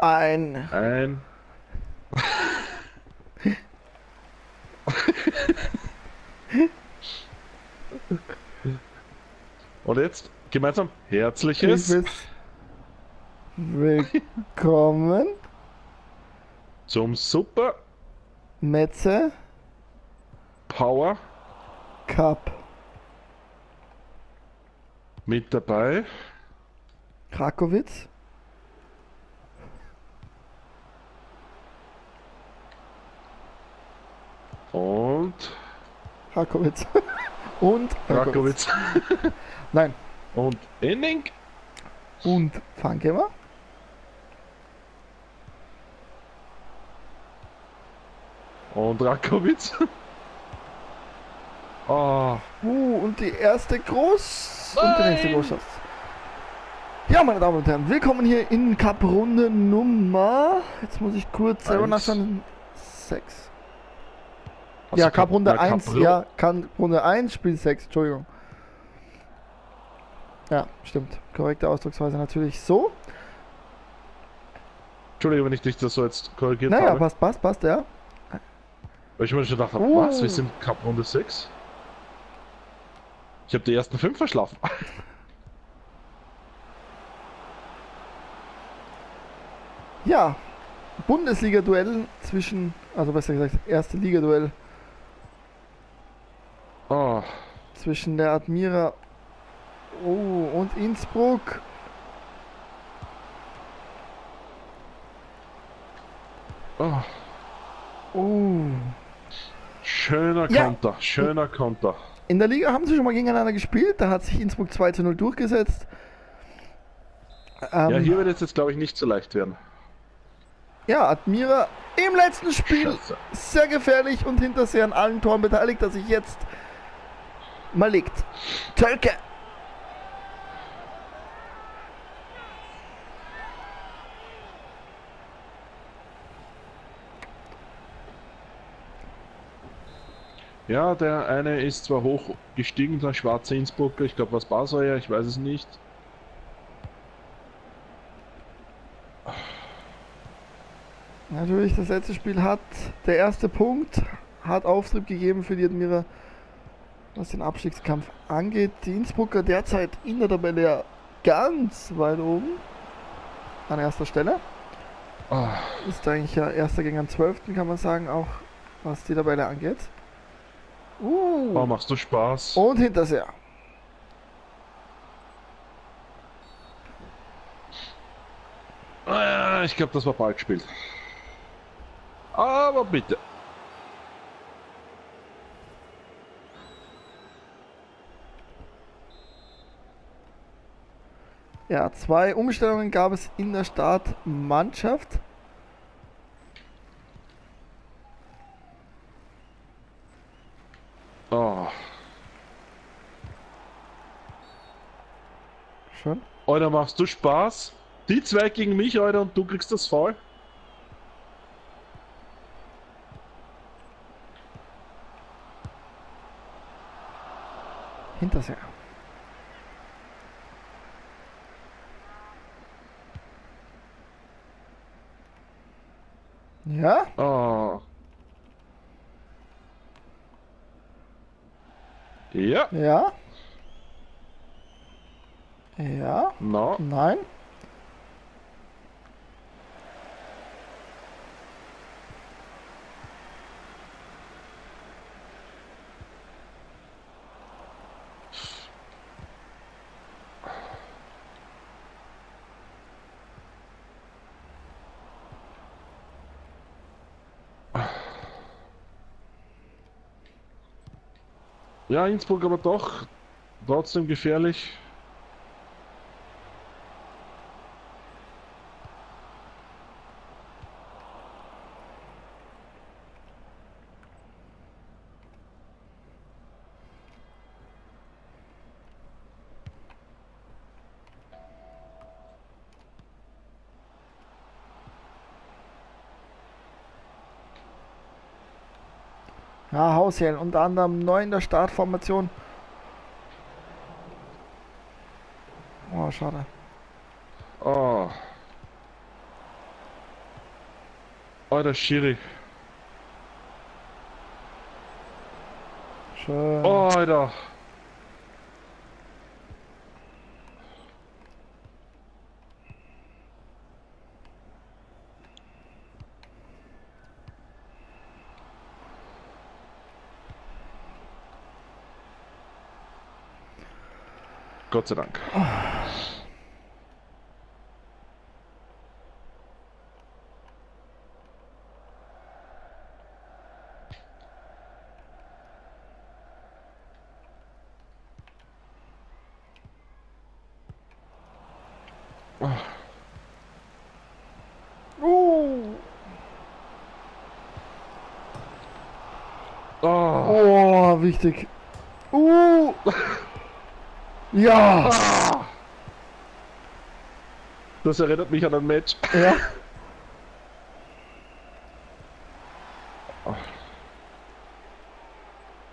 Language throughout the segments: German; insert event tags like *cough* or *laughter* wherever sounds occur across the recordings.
Ein. Ein. Und jetzt gemeinsam herzliches Willkommen, zum Super Metze Power Cup. mit dabei. Krakowitz. Und Krakowitz. *laughs* Und Rakowitz. Nein. Und Enning. Und Fankemer. Und Rakowitz. Oh, *laughs* Uh, und die erste Groß... Und die nächste Großchance. Ja, meine Damen und Herren, willkommen hier in Cup-Runde Nummer... Jetzt muss ich kurz selber nachschauen. 6. hast Ja, du Cup-Runde na, 1. Cup- Ja, Cup-Runde 1, Spiel 6. Entschuldigung. Ja, stimmt. Korrekte Ausdrucksweise natürlich so. Entschuldige, wenn ich dich das so jetzt korrigiert Naja, habe. passt, passt, passt, ja. Weil ich mir schon gedacht habe, Uh. was? Wir sind Cup Runde 6? Ich habe die ersten fünf verschlafen. *laughs* Ja, Bundesliga-Duell zwischen, also besser gesagt, erste Liga-Duell Zwischen der Admira oh, und Innsbruck. oh, Oh. schöner Ja. Konter, schöner Konter. In der Liga haben sie schon mal gegeneinander gespielt, da hat sich Innsbruck 2 zu 0 durchgesetzt. Ähm, Ja, hier wird es jetzt, glaube ich, nicht so leicht werden. ja, Admira im letzten Spiel Scheiße. sehr gefährlich und hinter sehr an allen Toren beteiligt, dass sich jetzt mal liegt. Tölke. Ja, der eine ist zwar hoch gestiegen, der schwarze Innsbrucker, ich glaube, was war so er, ich weiß es nicht. Natürlich, das letzte Spiel hat der erste Punkt, hat Auftrieb gegeben für die Admira, was den Abstiegskampf angeht. Die Innsbrucker derzeit in der Tabelle ja ganz weit oben, an erster Stelle. Ah, Ist eigentlich ja erster gegen den 12. kann man sagen, auch was die Tabelle angeht. oh, Uh, machst du Spaß? und hinterher. Ah, ich glaube, das war bald gespielt. Aber bitte. Ja, zwei Umstellungen gab es in der Startmannschaft. Oh. Schon. Alter, machst du Spaß? Die zwei gegen mich, Alter, und du kriegst das Foul? Hinterher. Ja, Oh. Ja, ja. Ja, no. nein. Ja, Innsbruck aber doch trotzdem gefährlich. Ja, Hausherren, unter anderem neu in der Startformation. Oh, schade. Oh. Oh, der Schiri. Schön. Oh, Alter. Gott sei Dank. Oh. Oh, wichtig. Uh. Ja. Das erinnert mich an ein Match. Ja.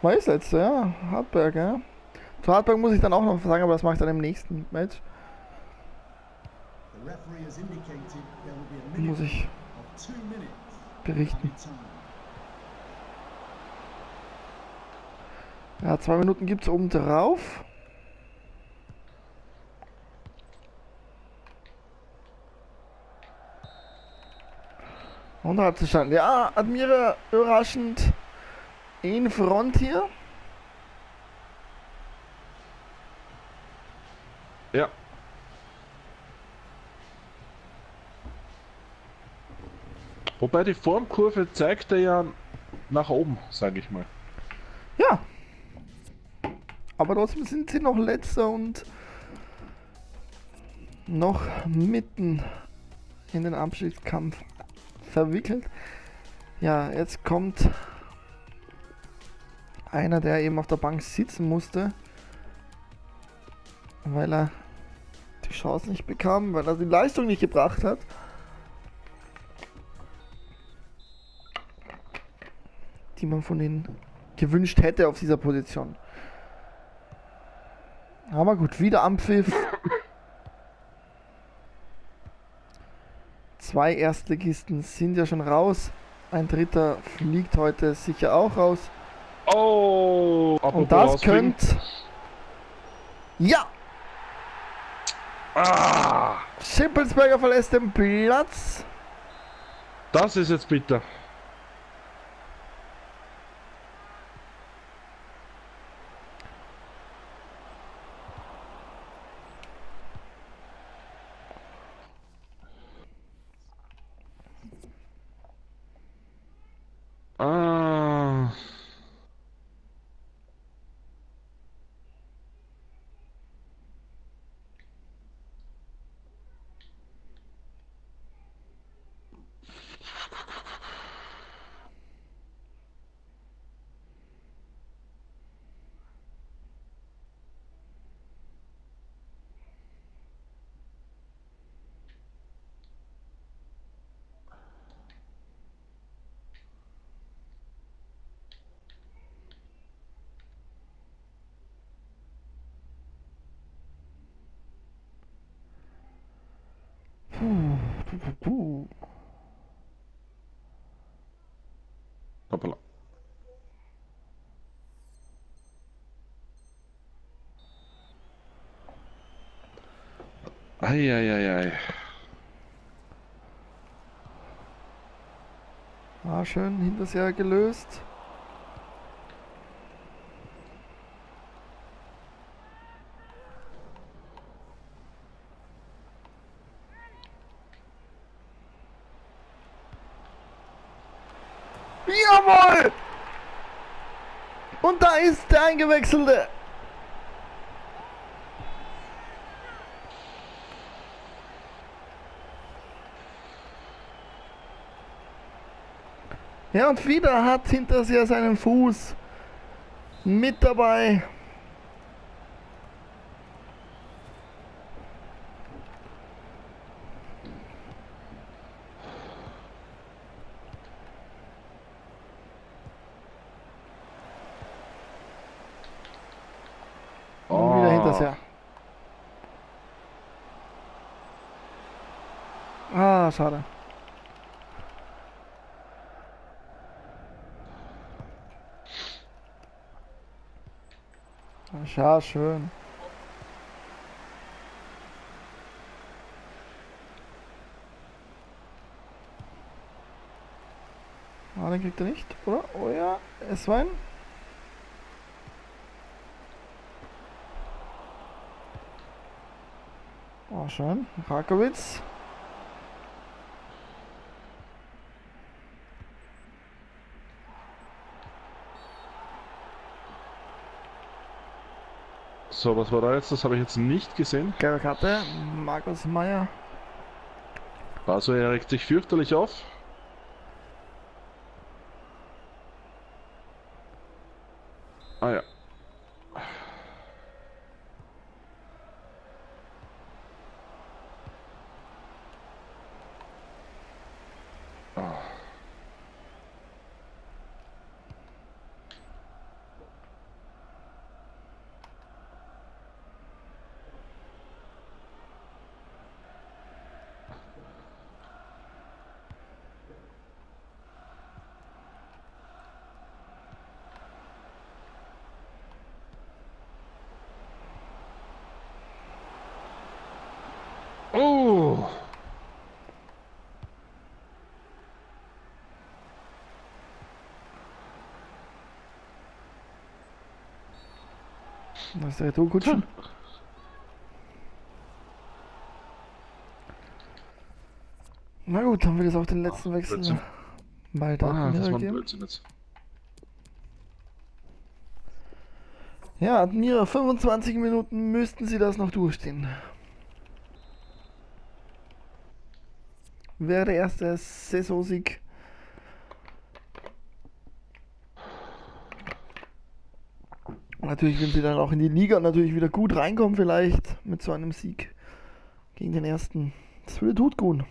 Weiß letzte, ja. Hartberg, ja. Zu Hartberg muss ich dann auch noch sagen, aber das mache ich dann im nächsten Match. Muss ich berichten. Ja, zwei Minuten gibt es oben drauf. Und hat es schon. Ja, Admira überraschend in Front hier. Ja. Wobei die Formkurve zeigt er ja nach oben, sage ich mal. Ja. Aber trotzdem sind sie noch letzter und noch mitten in den Abstiegskampf verwickelt. Ja, jetzt kommt einer, der eben auf der Bank sitzen musste, weil er die Chance nicht bekam, weil er die Leistung nicht gebracht hat. die man von ihnen gewünscht hätte auf dieser Position. Aber gut, wieder Ampfiff. Zwei Erstligisten sind ja schon raus. Ein dritter fliegt heute sicher auch raus. Oh! Und das könnte. Ja! Ah! Schippelsberger verlässt den Platz. Das ist jetzt bitter. Eieiei. Ah, schön hinterher gelöst. Jawohl! Und da ist der Eingewechselte. Ja, und wieder hat Hinterseher seinen Fuß mit dabei. Ah. Ah, schade. Ja, schön. Ah, den kriegt er nicht, oder? Oh ja, es war ein. Oh, schön. Rakowitz. So, was war da jetzt? Das habe ich jetzt nicht gesehen. Gelbe Karte. Markus Meyer. Also er regt sich fürchterlich auf. Ah ja. Ah. Oh! Was ist der Retourkutschen? Na gut, haben wir jetzt auch den letzten Ah, Wechsel Blödsinn. bei Ah, das war. Blödsinn jetzt. Ja, Admira, 25 Minuten müssten sie das noch durchstehen. Wäre der erste Saisonsieg. Natürlich, wenn sie dann auch in die Liga natürlich wieder gut reinkommen, vielleicht mit so einem Sieg gegen den ersten. Das würde tut gut.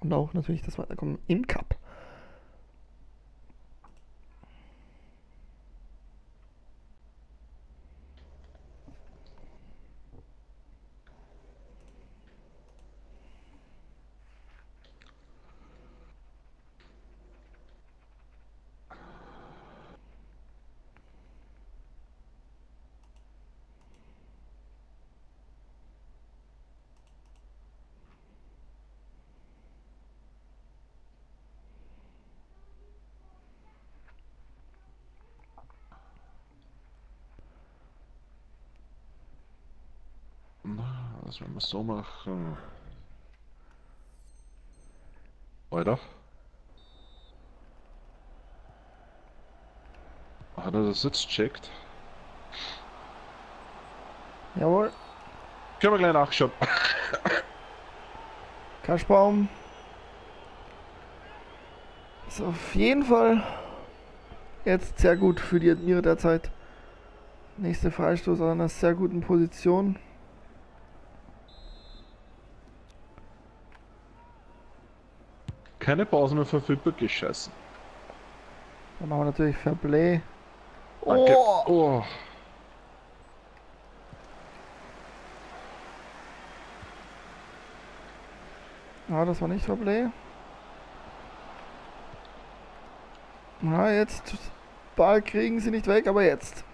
Und auch natürlich das Weiterkommen im Cup. Das werden wir so machen. Weiter. Hat er das jetzt checkt? Jawohl. Können wir gleich nachschauen. Kaschbaum. Ist auf jeden Fall jetzt sehr gut für die Admira derzeit. Nächste Freistoß aus einer sehr guten Position. Keine Pause mehr verfügbar, gescheißen. Dann machen wir natürlich Fair Play. Danke. Oh! Oh. Ja, das war nicht Fair Play. Na, jetzt. Ball kriegen sie nicht weg, aber jetzt.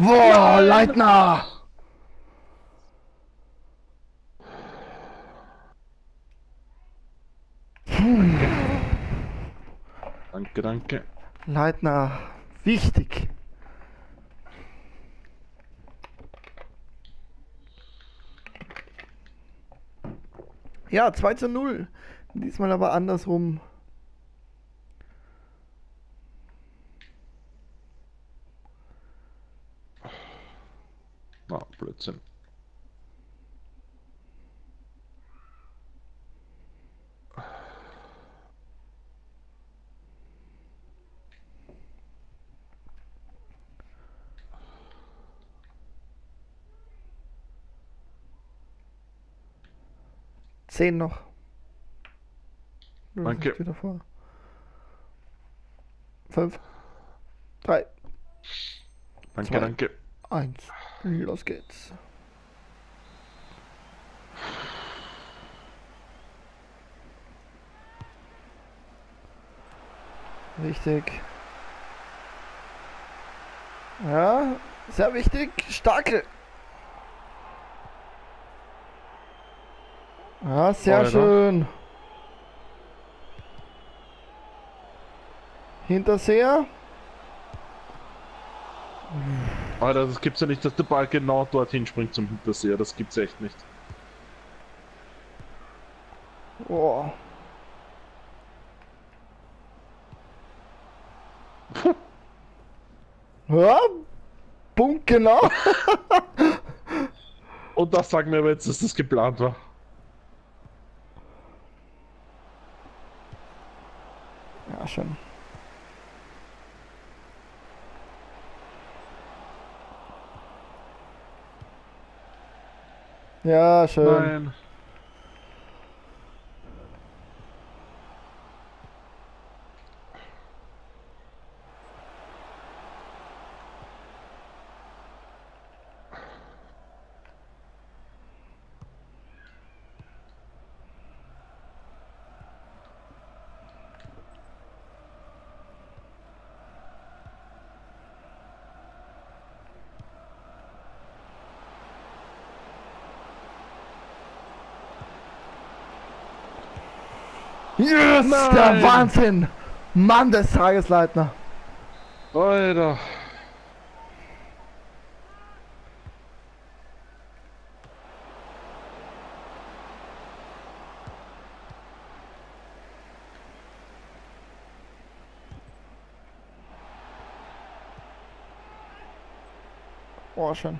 Boah, Leitner! Danke, danke. Leitner, wichtig. Ja, 2 zu 0. Diesmal aber andersrum. Blödsinn. Zehn noch. Danke. Wieder vor. Fünf. Drei. Danke, Zwei. danke eins. Los geht's. Wichtig. Ja, sehr wichtig. Starke. Ja, sehr Alter. schön. Hinterseher. Hm. Alter, das gibt's ja nicht, dass der Ball genau dorthin springt zum Hinterseher. Das gibt's echt nicht. Oh. Ja, Punkt genau. Und das sagen wir aber jetzt, dass das geplant war. Ja, schon. Ja, schön. Nein. Yes, Nein. der Wahnsinn. Mann des Tages, Leitner. Alter. Oh, schön.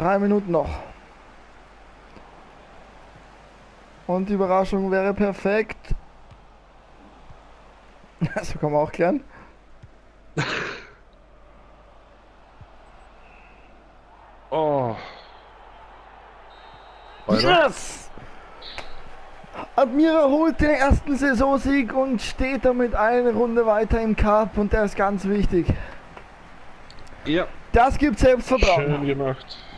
Drei Minuten noch. Und die Überraschung wäre perfekt. *laughs* Das können wir auch klären. *laughs* Oh. Yes! Admira holt den ersten Saisonsieg und steht damit eine Runde weiter im Cup und der ist ganz wichtig. Ja, Das gibt Selbstvertrauen. schön gemacht.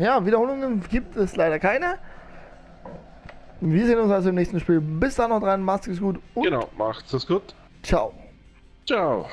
Ja, Wiederholungen gibt es leider keine. Wir sehen uns also im nächsten Spiel. Bis dann noch dran, macht's gut und Genau, macht's das gut. ciao. Ciao.